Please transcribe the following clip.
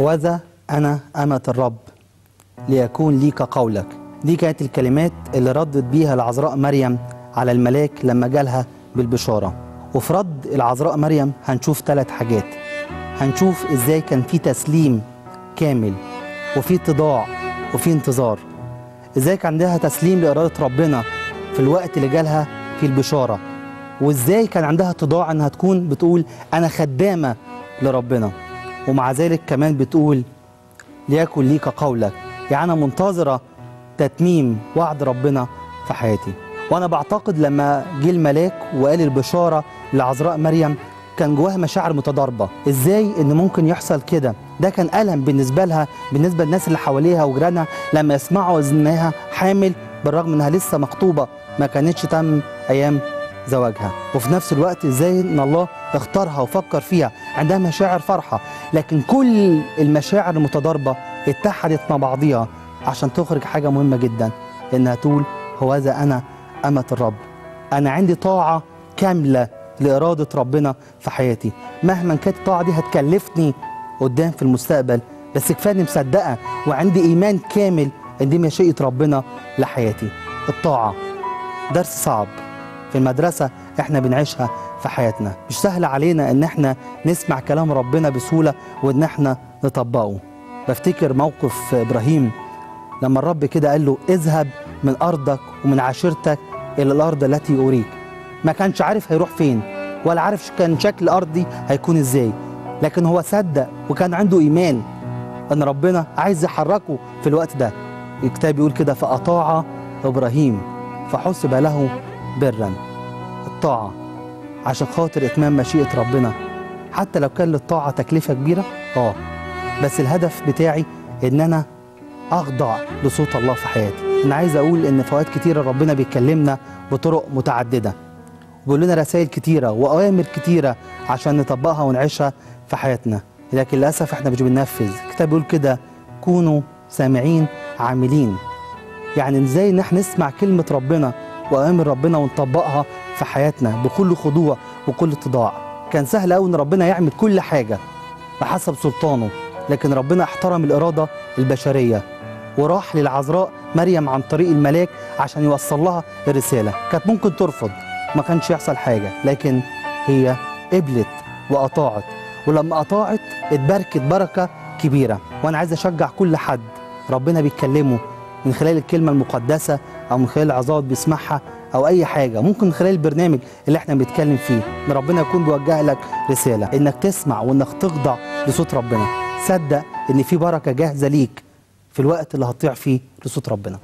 هوذا أنا أمة الرب. ليكون ليك قولك دي كانت الكلمات اللي ردت بيها العذراء مريم على الملاك لما جالها بالبشارة. وفي رد العذراء مريم هنشوف ثلاث حاجات. هنشوف إزاي كان في تسليم كامل وفي اتضاع وفي انتظار. إزاي كان عندها تسليم لإرادة ربنا في الوقت اللي جالها في البشارة. وإزاي كان عندها اتضاع إنها تكون بتقول أنا خدامة لربنا. ومع ذلك كمان بتقول ليكن ليك قولك يعني أنا منتظرة تتميم وعد ربنا في حياتي. وأنا بعتقد لما جه الملاك وقال البشارة لعذراء مريم كان جواها مشاعر متضاربة. إزاي إن ممكن يحصل كده؟ ده كان ألم بالنسبة لها بالنسبة للناس اللي حواليها وجيرانها لما يسمعوا إنها حامل بالرغم إنها لسه مخطوبة ما كانتش تم أيام زواجها. وفي نفس الوقت إزاي إن الله اختارها وفكر فيها؟ عندها مشاعر فرحة. لكن كل المشاعر المتضاربة اتحدت مع بعضها عشان تخرج حاجة مهمة جدا إنها تقول هوذا أنا أمة الرب. أنا عندي طاعة كاملة لإرادة ربنا في حياتي. مهما كانت الطاعة دي هتكلفني قدام في المستقبل بس كفاية اني مصدقة وعندي إيمان كامل إن دي مشيئة ربنا لحياتي. الطاعة درس صعب. في المدرسة إحنا بنعيشها في حياتنا. مش سهل علينا إن إحنا نسمع كلام ربنا بسهولة وإن إحنا نطبقه. بفتكر موقف إبراهيم لما الرب كده قال له اذهب من أرضك ومن عشيرتك إلى الأرض التي أريك. ما كانش عارف هيروح فين ولا عارف كان شكل الأرض دي هيكون إزاي. لكن هو صدق وكان عنده إيمان أن ربنا عايز يحركه في الوقت ده. الكتاب يقول كده فأطاع إبراهيم فحسب له برا. الطاعة. عشان خاطر إتمام مشيئة ربنا. حتى لو كان للطاعة تكلفة كبيرة آه. بس الهدف بتاعي إن أنا أخضع لصوت الله في حياتي. أنا عايز أقول إن في أوقات كتيرة ربنا بيكلمنا بطرق متعددة. بيقول لنا رسائل كتيرة وأوامر كتيرة عشان نطبقها ونعيشها في حياتنا. لكن للأسف إحنا مش بننفذ. الكتاب بيقول كده كونوا سامعين عاملين. يعني إزاي إن إحنا نسمع كلمة ربنا وأوامر ربنا ونطبقها في حياتنا بكل خضوع وكل اتضاع كان سهل قوي إن ربنا يعمل كل حاجة بحسب سلطانه لكن ربنا احترم الإرادة البشرية وراح للعذراء مريم عن طريق الملاك عشان يوصل لها الرسالة. كانت ممكن ترفض ما كانش يحصل حاجة لكن هي قبلت وأطاعت ولما أطاعت اتباركت بركة كبيرة. وأنا عايز أشجع كل حد ربنا بيتكلمه من خلال الكلمة المقدسة أو من خلال العظات بيسمعها أو أي حاجة ممكن من خلال البرنامج اللي إحنا بنتكلم فيه. ربنا يكون بيوجه لك رسالة. إنك تسمع وإنك تخضع لصوت ربنا. صدق إن في بركة جاهزة ليك في الوقت اللي هتطيع فيه لصوت ربنا.